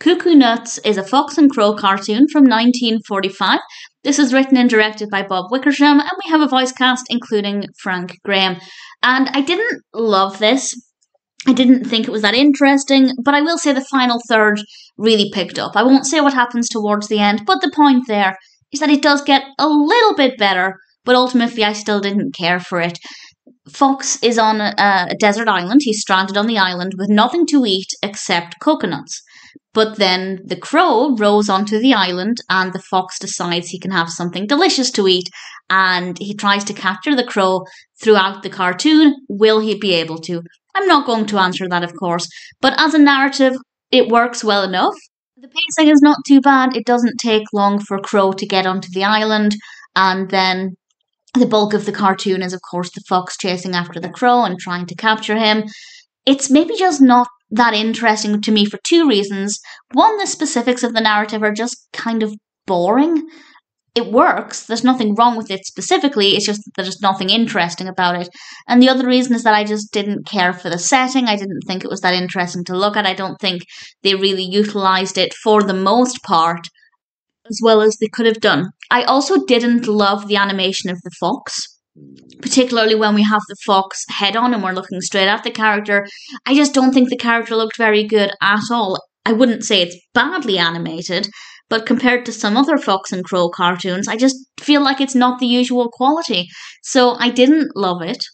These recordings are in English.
Ku-Ku Nuts is a Fox and Crow cartoon from 1945. This is written and directed by Bob Wickersham, and we have a voice cast including Frank Graham. And I didn't love this. I didn't think it was that interesting, but I will say the final third really picked up. I won't say what happens towards the end, but the point there is that it does get a little bit better, but ultimately I still didn't care for it. Fox is on a, a desert island. He's stranded on the island with nothing to eat except coconuts. But then the crow rows onto the island, and the fox decides he can have something delicious to eat, and he tries to capture the crow throughout the cartoon. Will he be able to? I'm not going to answer that, of course, but as a narrative, it works well enough. The pacing is not too bad. It doesn't take long for Crow to get onto the island, and then the bulk of the cartoon is, of course, the fox chasing after the crow and trying to capture him. It's maybe just not that interesting to me for two reasons. One, the specifics of the narrative are just kind of boring. It works, there's nothing wrong with it specifically, it's just that there's nothing interesting about it. And the other reason is that I just didn't care for the setting, I didn't think it was that interesting to look at, I don't think they really utilised it for the most part as well as they could have done. I also didn't love the animation of the fox particularly when we have the fox head on and we're looking straight at the character. I just don't think the character looked very good at all. I wouldn't say it's badly animated, but compared to some other Fox and Crow cartoons, I just feel like it's not the usual quality. So I didn't love it.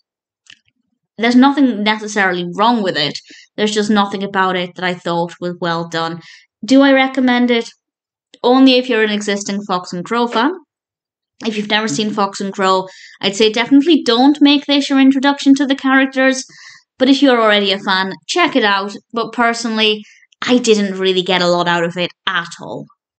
There's nothing necessarily wrong with it. There's just nothing about it that I thought was well done. Do I recommend it? Only if you're an existing Fox and Crow fan. If you've never seen Fox and Crow, I'd say definitely don't make this your introduction to the characters. But if you're already a fan, check it out. But personally, I didn't really get a lot out of it at all.